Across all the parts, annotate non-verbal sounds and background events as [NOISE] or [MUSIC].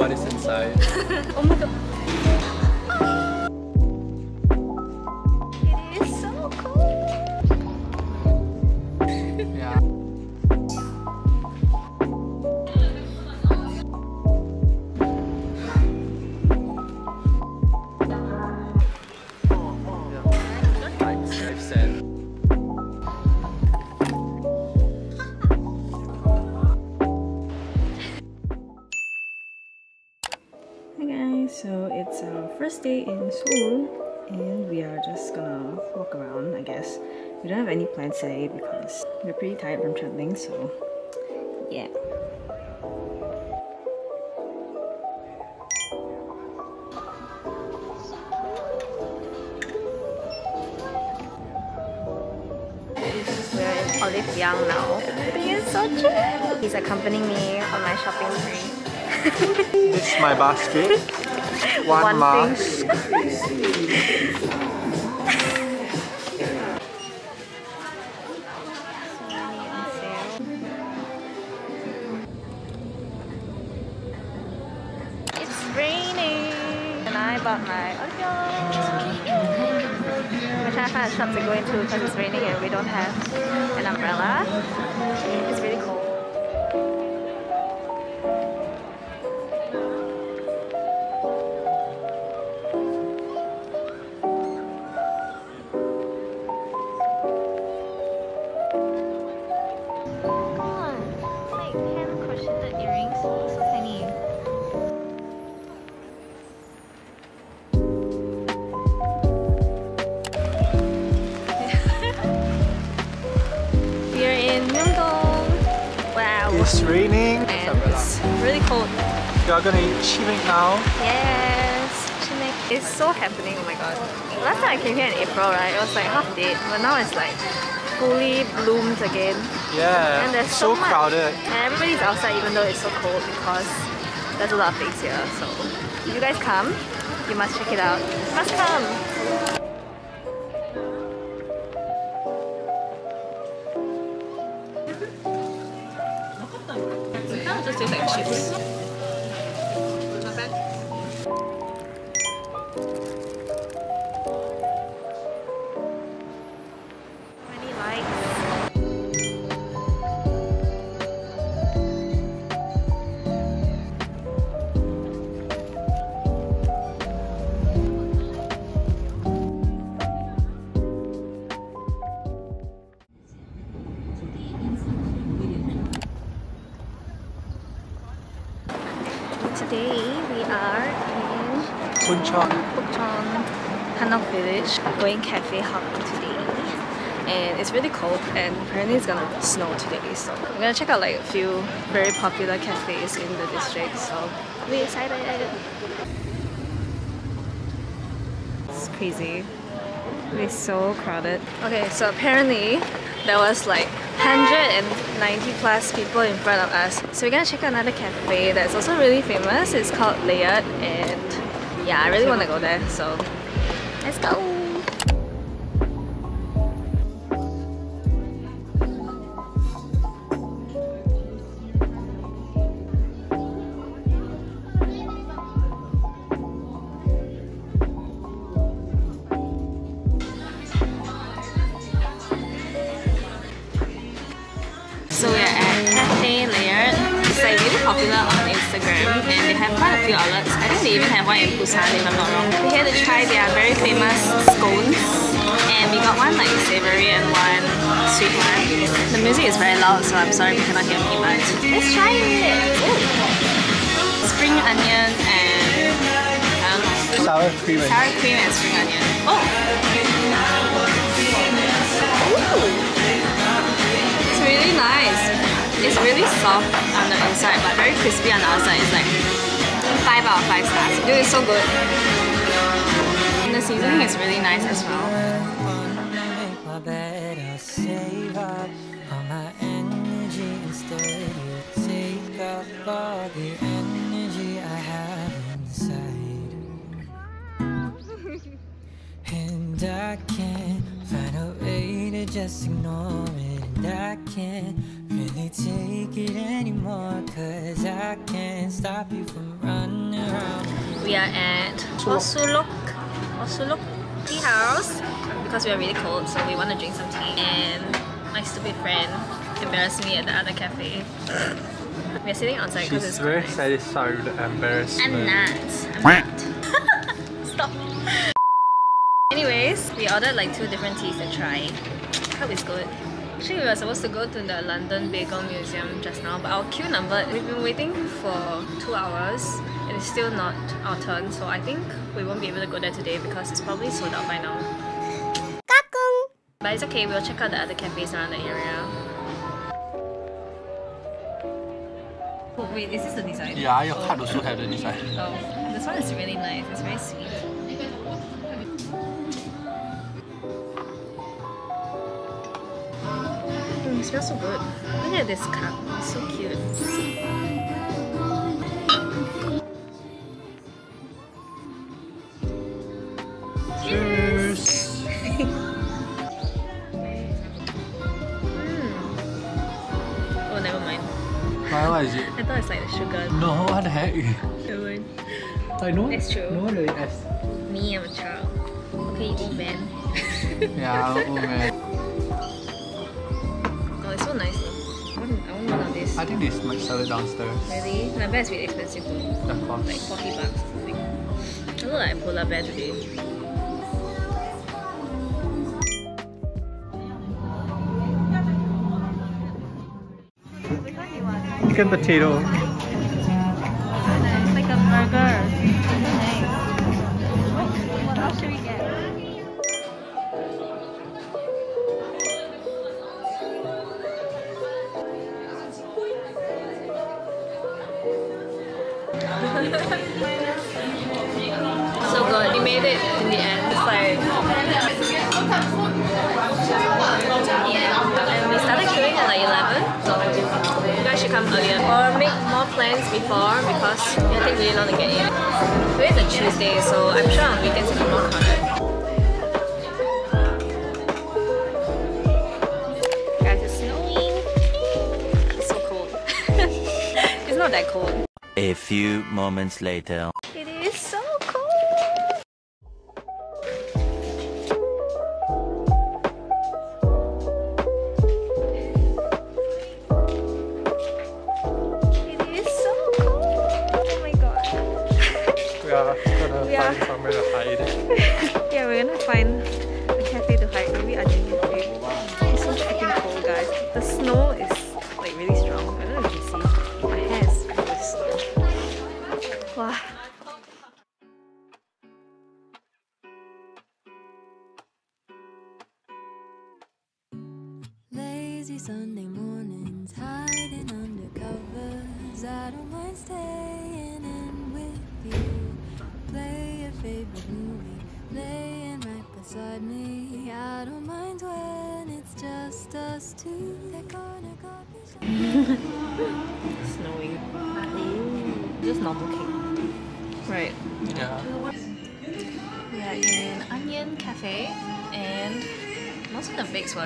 what is inside. oh my god. It's our first day in Seoul and we are just gonna walk around I guess. We don't have any plans today because we're pretty tired from traveling so yeah. We're in Olive Young now. Everything is so cheap. He's accompanying me on my shopping spree. [LAUGHS] This is my basket. One, One mask. It's raining and I bought my trying [LAUGHS] to find a shop to because it's raining and we don't have an umbrella. It's raining. and it's really cold. You are gonna eat Chimek now. Yes. Chimek is so happening. Oh my god. Last time I came here in April, right? It was like half dead, but now it's like fully bloomed again. Yeah. And there's so, so, crowded. And everybody's outside even though it's so cold because there's a lot of things here. So if you guys come, you must check it out. You must come. Going cafe hopping today. And it's really cold and apparently it's gonna snow today. So I'm gonna check out like a few very popular cafes in the district. So really excited. It's crazy. It's so crowded. Okay, so apparently there was like 190 plus people in front of us. So we're gonna check out another cafe that's also really famous. It's called Layered and yeah, I really wanna go there. So let's go. Popular on Instagram and they have quite a few outlets. I think they even have one in Busan if I'm not wrong. We're here to try their very famous scones. And we got one like savory and one sweet one. The music is very loud so I'm sorry we cannot hear me but let's try it! Ooh. Spring onion and know. Sour cream and Sour cream and spring onion. Oh! Ooh! It's really nice. It's really soft on the inside but very crispy on the outside. It's like 5 out of 5 stars. Dude, it's so good. And the seasoning is really nice as well. And I can't find a way to just ignore it. but I can't really take it anymore. Cause I can't stop you from running around. We are at Osulloc, Osulloc Tea House because we are really cold, so we want to drink some tea. And my stupid friend embarrassed me at the other cafe. We're sitting outside because it's very cold. satisfied with the embarrassment. I'm not. I'm not. [LAUGHS] Stop. Anyways, we ordered like two different teas to try. Hope it's good. Actually, we were supposed to go to the London Bagel Museum just now, but our queue number, we've been waiting for two hours and it's still not our turn, so I think we won't be able to go there today because it's probably sold out by now. But it's okay, we'll check out the other cafes around the area. Oh, wait, is this the design? Yeah, your card also have the design. Oh, this one is really nice. It's very sweet. Smells so good. Look at this cup. It's so cute. Cheers! Hmm. Oh, never mind. Why, it? I thought it's like the sugar. No, what the heck? Never mind. I know. It's true. No one really asked. Me, I'm a child. Okay, old man. Yeah, oh [LAUGHS] man. I think they might sell it downstairs. Really? I bet it's really expensive though. Of course. like 40 bucks or something. I look like a polar bear today. Chicken potato. A Tuesday so I'm sure on weekends it'll guys it's snowing. It's so cold. [LAUGHS] It's not that cold. A few moments later.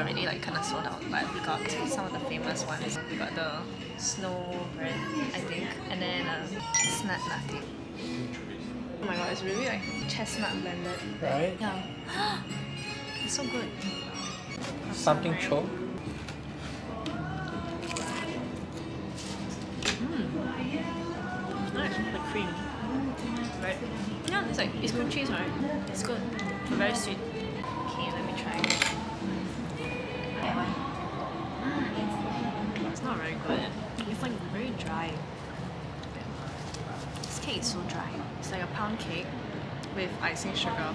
Already like kind of sold out but we got some of the famous ones. We got the snow bread I think and then um, chestnut latte. Oh my god, it's really like chestnut blended. Right? Yeah. [GASPS] it's so good. Something choke. Nice, the cream. Right? Yeah, it's like, it's cream cheese, right? It's good. Very sweet. Very good. It's like very dry. This cake is so dry. It's like a pound cake with icing sugar.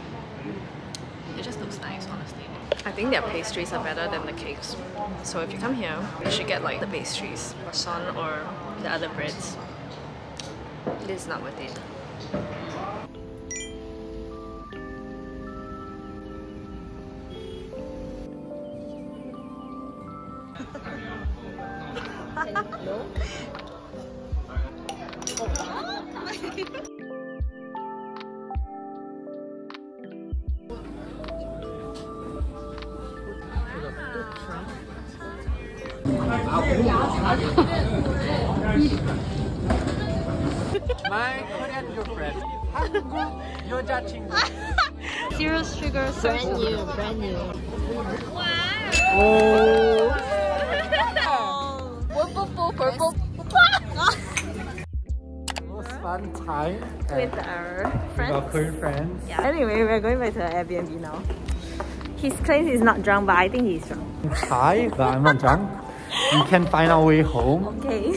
It just looks nice, honestly. I think their pastries are better than the cakes. So if you come here, you should get like the pastries, croissant or the other breads. It is not worth it. My Korean girlfriend. 한국 여자친구. [LAUGHS] Zero sugar, brand new, brand new. Oh. Most fun time With at- our with friends. our Korean friends. Yeah. Anyway, we're going back to the Airbnb now. He claims he's not drunk, but I think he's drunk. High, but I'm not drunk. We can find our way home. [LAUGHS] Okay.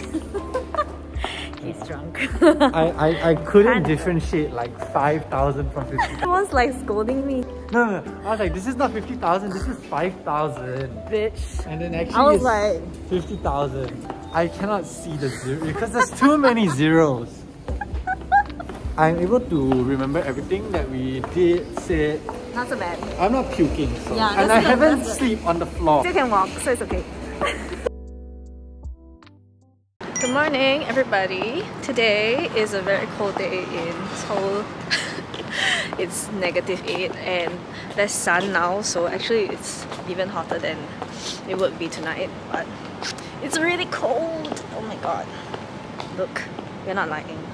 [LAUGHS] I, I, I couldn't differentiate like 5,000 from 50,000. [LAUGHS] Someone's like scolding me. No, no, no. I was like, this is not 50,000, this is 5,000. Bitch. And then actually I was like, 50,000. I cannot see the zero because there's too many zeros. I'm able to remember everything that we did, said. not so bad. I'm not puking, so. Yeah, and I haven't sleep on the floor. Still can walk, so it's okay. [LAUGHS] Good morning, everybody. Today is a very cold day in Seoul. [LAUGHS] it's negative 8 and there's sun now, so actually it's even hotter than it would be tonight. But it's really cold. Oh my god. Look, we're not lying.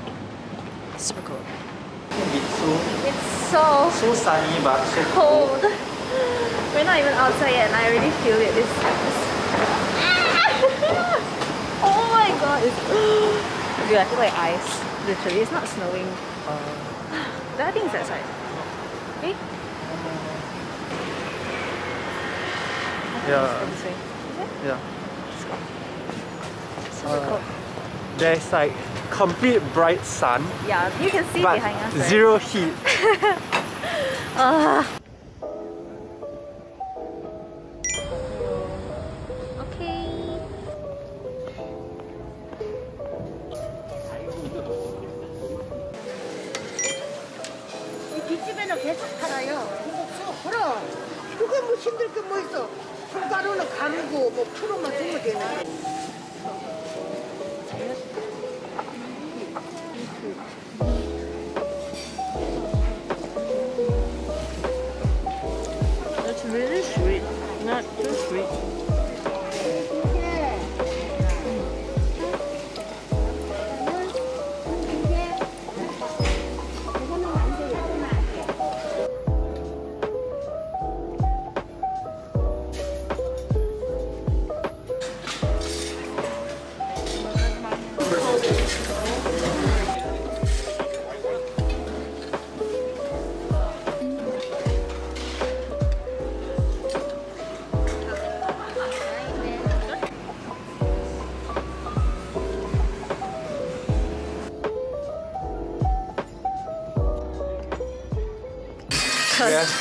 It's super cold. It's so, It's so so sunny but so cold. We're not even outside yet and I already feel it. It's, it's [LAUGHS] Oh my god, it's Dude, I feel like ice. Literally, it's not snowing. But I think it's outside. Okay? Yeah, This way. yeah. Super Uh, cold. There's like complete bright sun, Yeah, you can see behind us. right? zero heat. [LAUGHS] Ah. 뒷집에는 계속 팔아요. 그럼. 그거 뭐 힘들 게 뭐 있어. 손가루는 가르고 뭐 풀어만 주면 되는 거.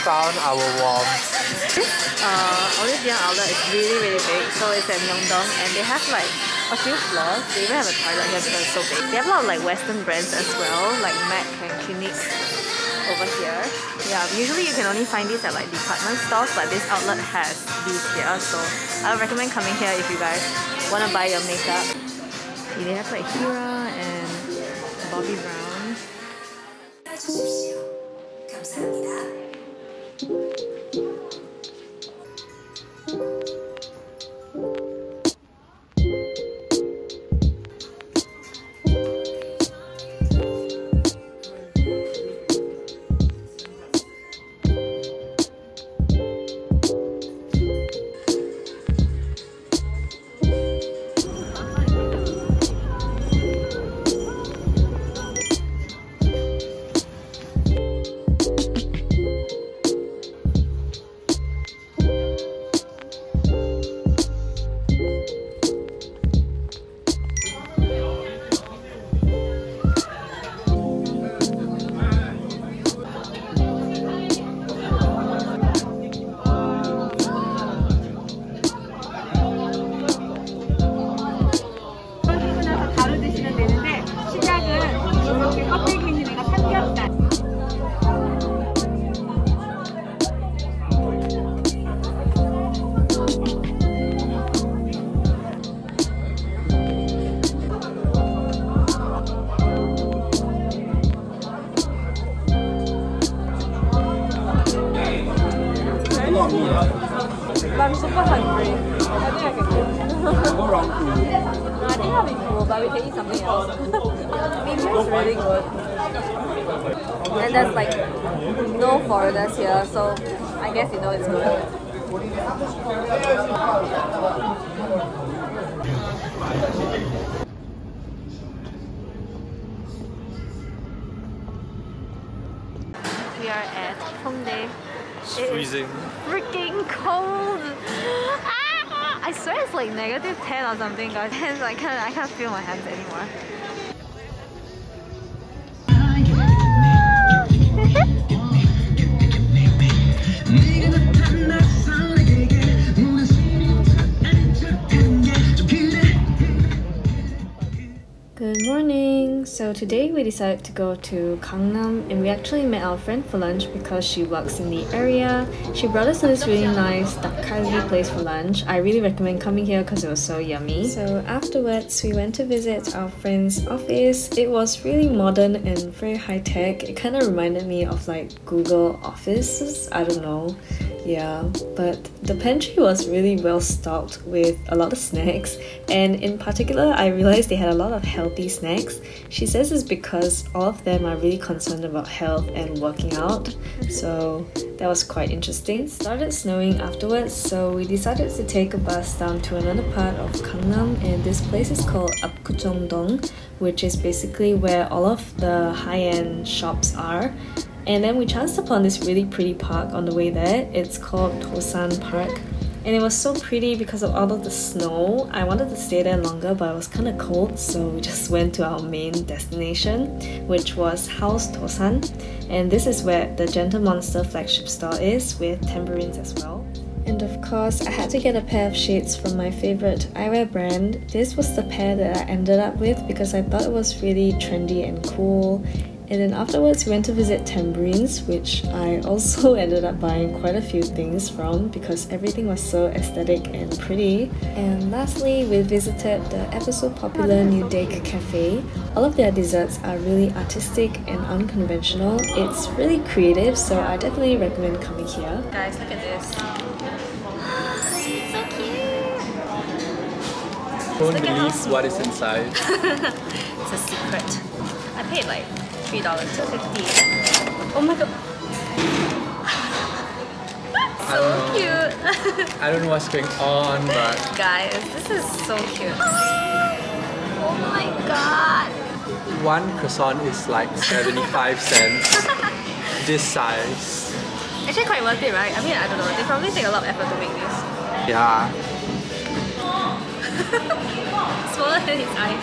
Found our warmth. uh, Olive Young outlet is really really big so it's at Myeongdong and they have like a few floors. They even have a toilet here because it's so big. They have a lot of like western brands as well like MAC and Clinique over here. Yeah usually you can only find these at like department stores but this outlet has these here so I would recommend coming here if you guys want to buy your makeup. They have like Hera and Bobbi Brown And there's like no foreigners here, so I guess you know it's good. We are at Hongdae. It's freezing. freaking cold. Ah! I swear it's like negative 10 or something, guys. [LAUGHS] Hands, I can't, I can't feel my hands anymore. So today we decided to go to Gangnam and we actually met our friend for lunch because she works in the area. She brought us to this really nice dakgalbi place for lunch. I really recommend coming here because it was so yummy. So afterwards we went to visit our friend's office. It was really modern and very high tech. It kind of reminded me of like Google offices. I don't know. Yeah, but the pantry was really well stocked with a lot of snacks, and in particular, I realized they had a lot of healthy snacks. She says it's because all of them are really concerned about health and working out, so that was quite interesting. Started snowing afterwards, so we decided to take a bus down to another part of Gangnam, and this place is called Apgujeongdong, which is basically where all of the high-end shops are. And then we chanced upon this really pretty park on the way there. It's called Dosan Park. And it was so pretty because of all of the snow. I wanted to stay there longer, but it was kind of cold, so we just [LAUGHS] went to our main destination, which was Haus Dosan. And this is where the Gentle Monster flagship store is, with Tamburins as well. And of course, I had to get a pair of shades from my favorite eyewear brand. This was the pair that I ended up with because I thought it was really trendy and cool. And then afterwards, we went to visit Tamburins, which I [LAUGHS] also ended up buying quite a few things from because everything was so aesthetic and pretty. And lastly, we visited the ever so popular Nudake Cafe. All of their desserts are really artistic and unconventional. It's really creative, so I definitely recommend coming here. Guys, look at this. so cute! Don't Look believe what is inside. [LAUGHS] It's a secret. I paid like three dollars, two fifty. Oh my god. [LAUGHS] I don't know. Cute. [LAUGHS] I don't know what's going on, but Guys, this is so cute. Oh my god. one croissant is like 75 cents. [LAUGHS] this size. Actually quite worth it, right? I mean, I don't know. They probably take a lot of effort to make this. Yeah. Smaller than his eye.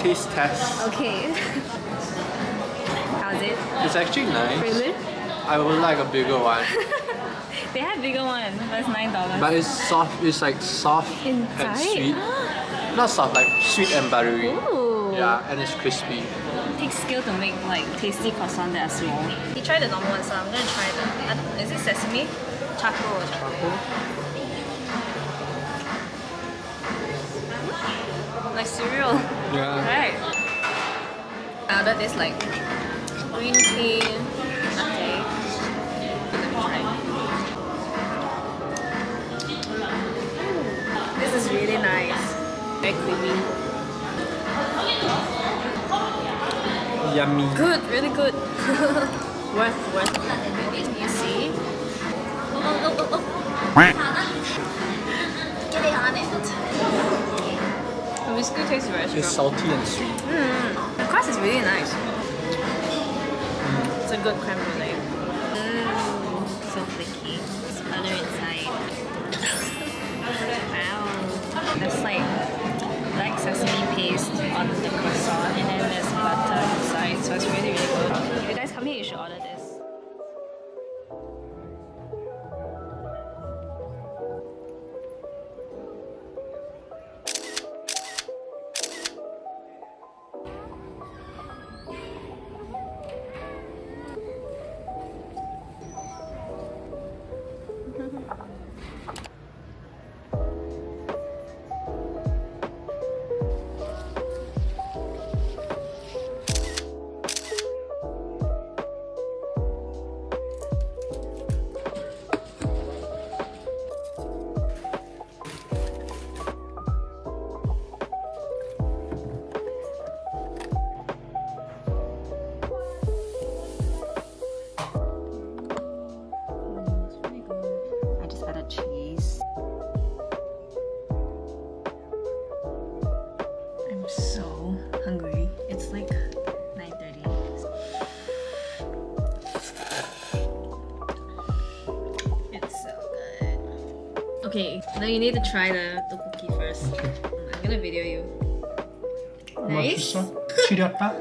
Taste test. Okay. How's it? It's actually nice. Really? I would like a bigger one. [LAUGHS] They have bigger one, but it's nine dollars. But it's soft, it's like soft and sweet. [GASPS] Not soft, like sweet and buttery. Ooh. Yeah, and it's crispy. It takes skill to make like tasty croissant that are small. You try the normal one, so I'm gonna try the. I don't- Is it sesame? Charcoal. or charcoal? Like cereal, [LAUGHS] Yeah. right? I ordered this like green tea latte. Let me try. This is really nice. Very creamy. Yummy. Good, really good. [LAUGHS] worth, worth. You see? Oh, oh, oh, oh. Get it on it. The whiskey tastes very It's salty and sweet. The crust is really nice. It's a good creme brulee. Mm, so flaky. It's butter inside. wow. There's like black sesame paste on the croissant Okay, now you need to try the tteokbokki first. Okay. I'm gonna video you. Nice. 맛있어? 지렸다?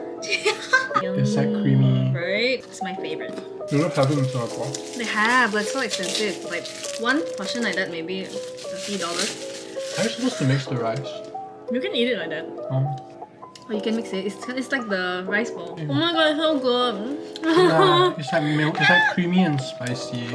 It's like creamy. Right? It's my favorite. 유럽 have it in Singapore. They have, but it's so expensive. Like one portion like that, maybe thirty dollars. How are you supposed to mix the rice? You can eat it like that, Um, or you can mix it. It's it's like the rice ball. Oh my god, it's so good. yeah, [LAUGHS] it's like milk. It's like creamy and spicy.